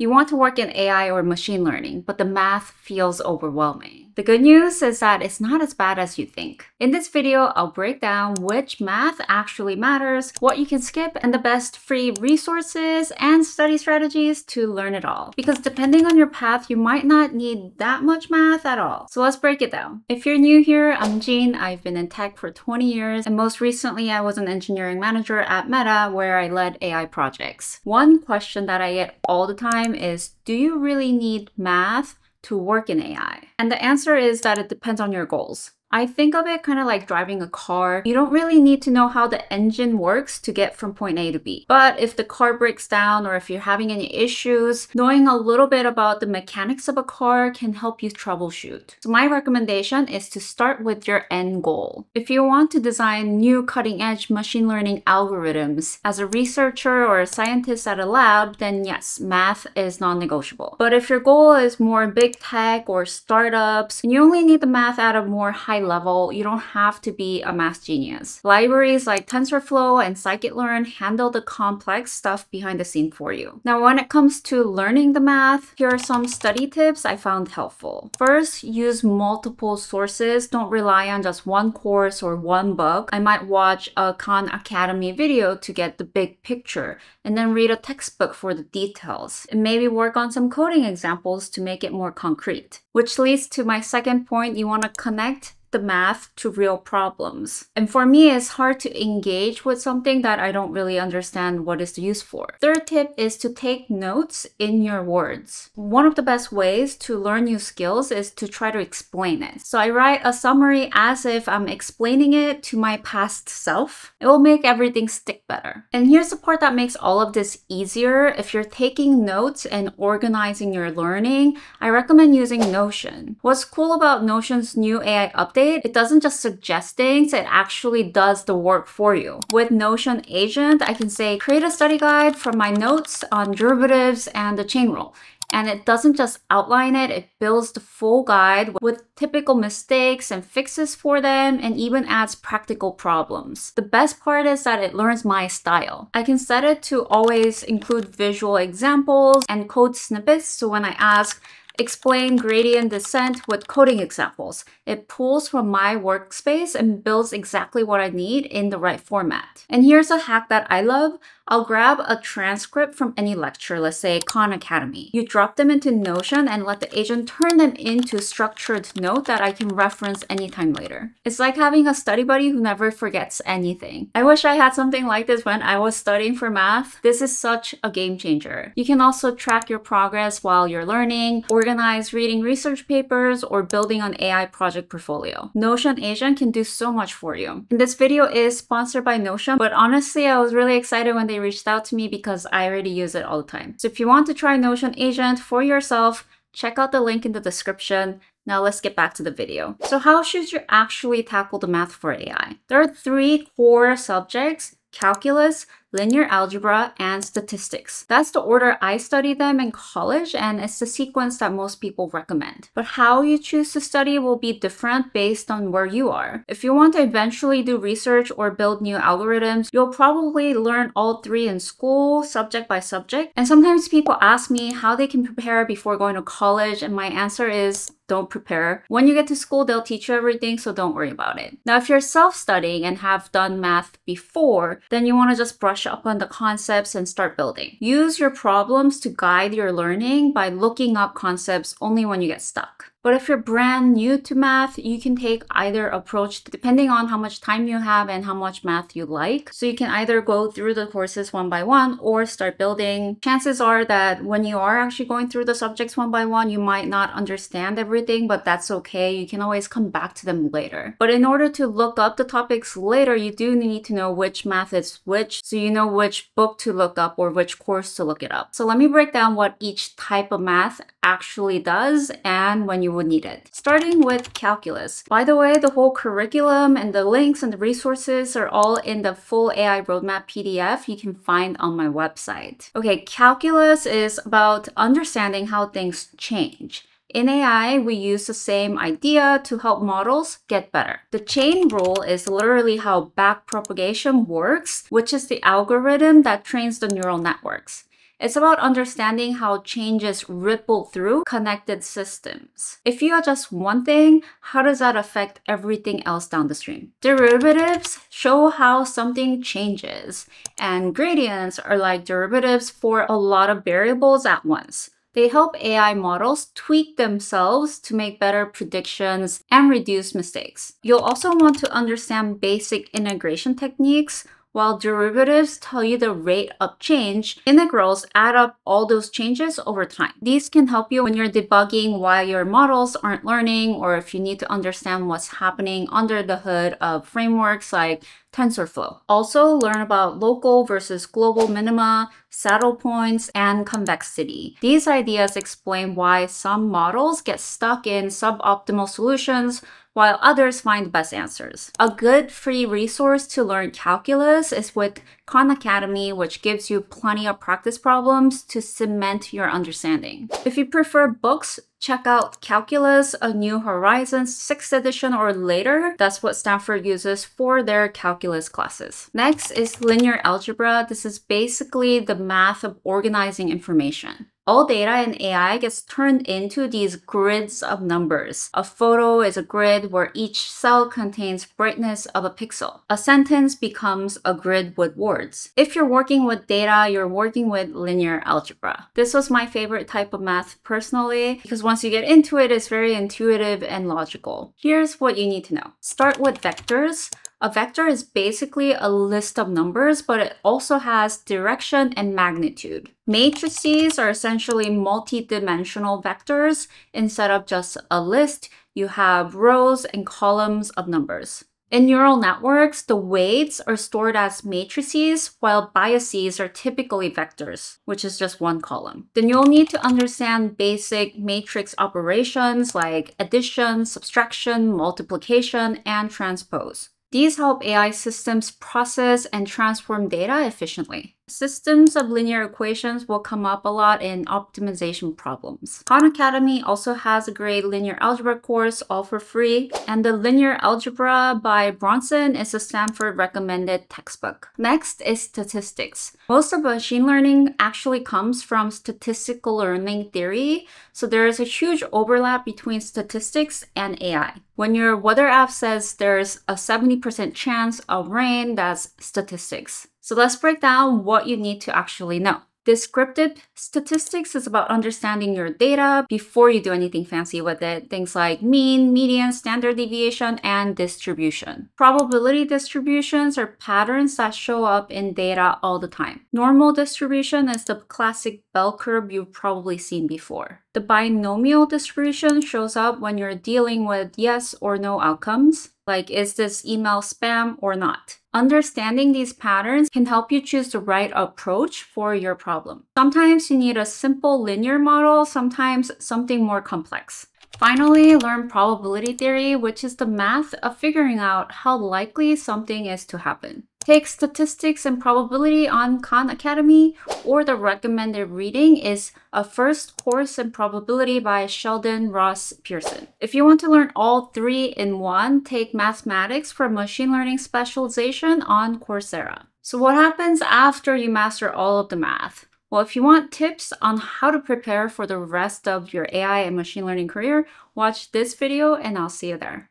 You want to work in AI or machine learning, but the math feels overwhelming. The good news is that it's not as bad as you think. In this video, I'll break down which math actually matters, what you can skip, and the best free resources and study strategies to learn it all. Because depending on your path, you might not need that much math at all. So let's break it down. If you're new here, I'm Jean. I've been in tech for 20 years, and most recently I was an engineering manager at Meta where I led AI projects. One question that I get all the time is, do you really need math to work in AI? And the answer is that it depends on your goals. I think of it kind of like driving a car. You don't really need to know how the engine works to get from point A to B. But if the car breaks down or if you're having any issues, knowing a little bit about the mechanics of a car can help you troubleshoot. So my recommendation is to start with your end goal. If you want to design new cutting edge machine learning algorithms as a researcher or a scientist at a lab, then yes, math is non-negotiable. But if your goal is more big tech or startups, and you only need the math at a more high high level, you don't have to be a math genius. Libraries like TensorFlow and scikit-learn handle the complex stuff behind the scene for you. Now, when it comes to learning the math, here are some study tips I found helpful. First, use multiple sources. Don't rely on just one course or one book. I might watch a Khan Academy video to get the big picture and then read a textbook for the details. And maybe work on some coding examples to make it more concrete. Which leads to my second point, you want to connect the math to real problems. And for me, it's hard to engage with something that I don't really understand what is used for. Third tip is to take notes in your words. One of the best ways to learn new skills is to try to explain it. So I write a summary as if I'm explaining it to my past self. It will make everything stick better. And here's the part that makes all of this easier. If you're taking notes and organizing your learning, I recommend using Notion. What's cool about Notion's new AI update update, it doesn't just suggest things, it actually does the work for you. With Notion Agent, I can say, create a study guide from my notes on derivatives and the chain rule and it doesn't just outline it, it builds the full guide with typical mistakes and fixes for them and even adds practical problems. The best part is that it learns my style. I can set it to always include visual examples and code snippets so when I ask, explain gradient descent with coding examples. It pulls from my workspace and builds exactly what I need in the right format. And here's a hack that I love. I'll grab a transcript from any lecture, let's say Khan Academy. You drop them into Notion and let the agent turn them into structured note that I can reference anytime later. It's like having a study buddy who never forgets anything. I wish I had something like this when I was studying for math. This is such a game changer. You can also track your progress while you're learning, organize reading research papers, or building an AI project portfolio. Notion Agent can do so much for you. And this video is sponsored by Notion, but honestly, I was really excited when they reached out to me because I already use it all the time. So if you want to try Notion Agent for yourself, check out the link in the description. Now let's get back to the video. So how should you actually tackle the math for AI? There are three core subjects, calculus, linear algebra, and statistics. That's the order I study them in college, and it's the sequence that most people recommend. But how you choose to study will be different based on where you are. If you want to eventually do research or build new algorithms, you'll probably learn all three in school, subject by subject. And sometimes people ask me how they can prepare before going to college, and my answer is don't prepare. When you get to school, they'll teach you everything, so don't worry about it. Now, if you're self studying and have done math before, then you want to just brush up on the concepts and start building. Use your problems to guide your learning by looking up concepts only when you get stuck. But if you're brand new to math, you can take either approach depending on how much time you have and how much math you like. So you can either go through the courses one by one or start building. Chances are that when you are actually going through the subjects one by one, you might not understand everything, but that's okay. You can always come back to them later. But in order to look up the topics later, you do need to know which math is which so you know which book to look up or which course to look it up. So let me break down what each type of math actually does and when you you would need it. Starting with calculus. By the way, the whole curriculum and the links and the resources are all in the full AI roadmap PDF you can find on my website. Okay, calculus is about understanding how things change. In AI, we use the same idea to help models get better. The chain rule is literally how backpropagation works, which is the algorithm that trains the neural networks. It's about understanding how changes ripple through connected systems. If you adjust one thing, how does that affect everything else down the stream? Derivatives show how something changes, and gradients are like derivatives for a lot of variables at once. They help AI models tweak themselves to make better predictions and reduce mistakes. You'll also want to understand basic integration techniques while derivatives tell you the rate of change, integrals add up all those changes over time. These can help you when you're debugging why your models aren't learning or if you need to understand what's happening under the hood of frameworks like TensorFlow. Also, learn about local versus global minima, saddle points, and convexity. These ideas explain why some models get stuck in suboptimal solutions while others find best answers. A good free resource to learn calculus is with Khan Academy, which gives you plenty of practice problems to cement your understanding. If you prefer books, check out Calculus, A New Horizons 6th edition or later. That's what Stanford uses for their calculus classes. Next is linear algebra. This is basically the math of organizing information. All data in AI gets turned into these grids of numbers. A photo is a grid where each cell contains brightness of a pixel. A sentence becomes a grid with words. If you're working with data, you're working with linear algebra. This was my favorite type of math personally because once you get into it, it's very intuitive and logical. Here's what you need to know. Start with vectors. A vector is basically a list of numbers, but it also has direction and magnitude. Matrices are essentially multi-dimensional vectors. Instead of just a list, you have rows and columns of numbers. In neural networks, the weights are stored as matrices, while biases are typically vectors, which is just one column. Then you'll need to understand basic matrix operations like addition, subtraction, multiplication, and transpose. These help AI systems process and transform data efficiently. Systems of linear equations will come up a lot in optimization problems. Khan Academy also has a great linear algebra course all for free, and the Linear Algebra by Bronson is a Stanford recommended textbook. Next is statistics. Most of machine learning actually comes from statistical learning theory, so there is a huge overlap between statistics and AI. When your weather app says there's a 70% chance of rain, that's statistics. So let's break down what you need to actually know. Descriptive statistics is about understanding your data before you do anything fancy with it. Things like mean, median, standard deviation, and distribution. Probability distributions are patterns that show up in data all the time. Normal distribution is the classic bell curve you've probably seen before. The binomial distribution shows up when you're dealing with yes or no outcomes, like is this email spam or not. Understanding these patterns can help you choose the right approach for your problem. Sometimes you need a simple linear model, sometimes something more complex. Finally, learn probability theory, which is the math of figuring out how likely something is to happen. Take statistics and probability on Khan Academy, or the recommended reading is A First Course in Probability by Sheldon Ross Pearson. If you want to learn all three in one, take Mathematics for Machine Learning Specialization on Coursera. So what happens after you master all of the math? Well, if you want tips on how to prepare for the rest of your AI and machine learning career, watch this video and I'll see you there.